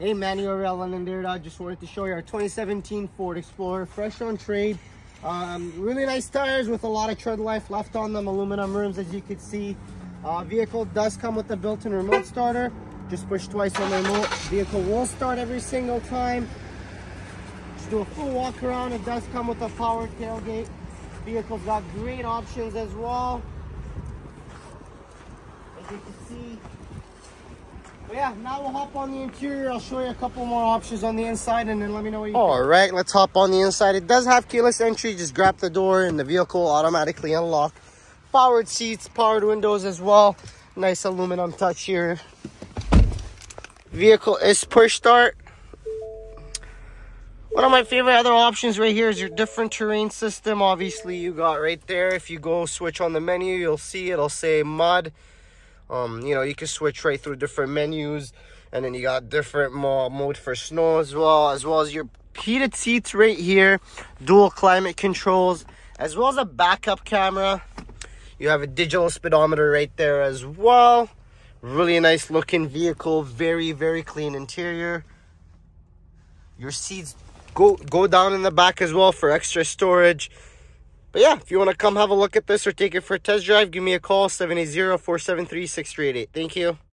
Hey, Manny Orell there. I just wanted to show you our 2017 Ford Explorer, fresh on trade. Um, really nice tires with a lot of tread life left on them, aluminum rims as you can see. Uh, vehicle does come with a built-in remote starter. Just push twice on the remote. Vehicle will start every single time. Just do a full walk around. It does come with a power tailgate. Vehicle's got great options as well. As you can see, yeah, now we'll hop on the interior. I'll show you a couple more options on the inside and then let me know what you All think. right, let's hop on the inside. It does have keyless entry. Just grab the door and the vehicle automatically unlock. Powered seats, powered windows as well. Nice aluminum touch here. Vehicle is push start. One of my favorite other options right here is your different terrain system. Obviously, you got right there. If you go switch on the menu, you'll see it'll say mud um you know you can switch right through different menus and then you got different mo mode for snow as well as well as your heated seats right here dual climate controls as well as a backup camera. You have a digital speedometer right there as well. Really nice looking vehicle very very clean interior. Your seats go go down in the back as well for extra storage but yeah, if you want to come have a look at this or take it for a test drive, give me a call, 780-473-6388. Thank you.